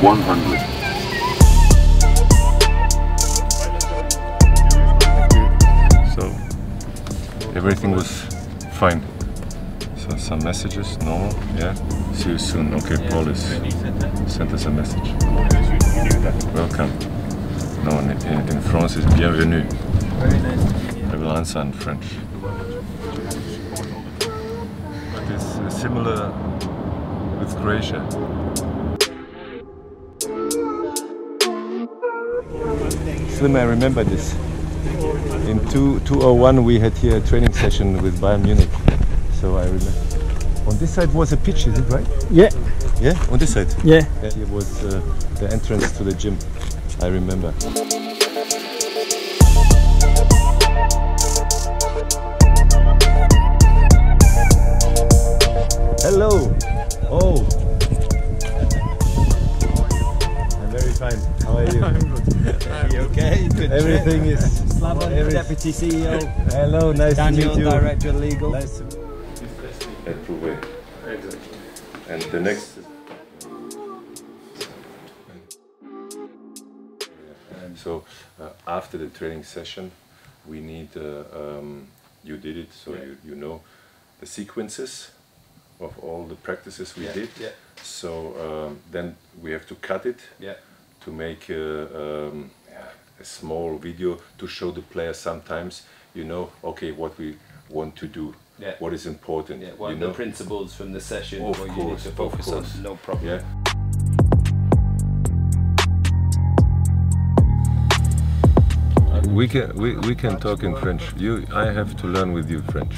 100. So everything was fine. So some messages, normal, yeah. See you soon. Okay, Paul is sent us a message. Welcome. No, in, in, in France is bienvenue. I will answer in French. But it's similar with Croatia. Slim, I remember this. In two, 2001 we had here a training session with Bayern Munich. So I remember. On this side was a pitch, is it right? Yeah, Yeah, on this side. yeah. Yeah, here was uh, the entrance to the gym. I remember. Hello. Oh. How are you? I'm Are you okay? Good Everything is. Slaven, every- Deputy CEO. Hello, nice Daniel, to meet you. Daniel, Director Legal. Nice to At Prouvé. And the next. So uh, after the training session, we need. Uh, um, you did it, so you, you know the sequences of all the practices we Yeah, did. yeah. So um, then we have to cut it Yeah. To make uh, um, yeah, a small video to show the player sometimes, you know, okay, what we want to do, Yeah. what is important, Yeah, one you of know. the principles from the session Of where you course, need to of focus course. on. No problem. Yeah. We can we, we can talk in French. You I have to learn with you French.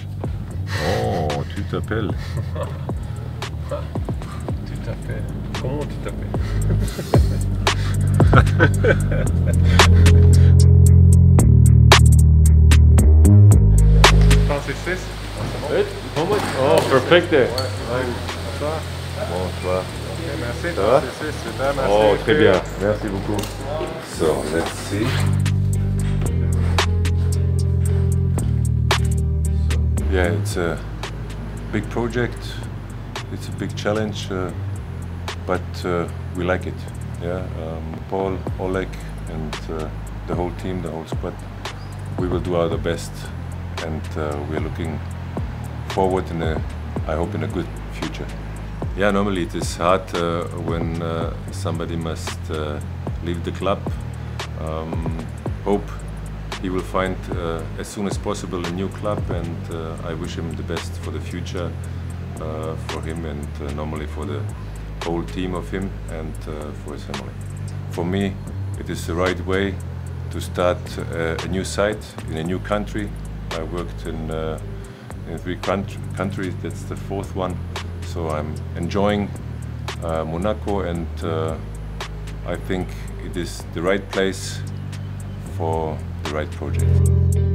Oh, tu t'appelles. Tu t'appelles. Comment tu t'appelles Français 6 Oh, perfect. Bonsoir. Merci, Ça va Français 6. Oh, très bien. Merci beaucoup. So, let's see. Yeah, it's a big project. It's a big challenge, uh, but uh, we like it. Yeah, um, Paul, Oleg, and uh, the whole team, the whole squad. We will do our best, and uh, we're looking forward in a, I hope, in a good future. Yeah, normally it is hard uh, when uh, somebody must uh, leave the club. Um, hope he will find uh, as soon as possible a new club, and I wish him the best for the future, for him and normally for the whole team of him and uh, for his family. For me, it is the right way to start uh, a new site in a new country. I worked in, uh, in three countries, that's the fourth one. So I'm enjoying uh, Monaco and uh, I think it is the right place for the right project.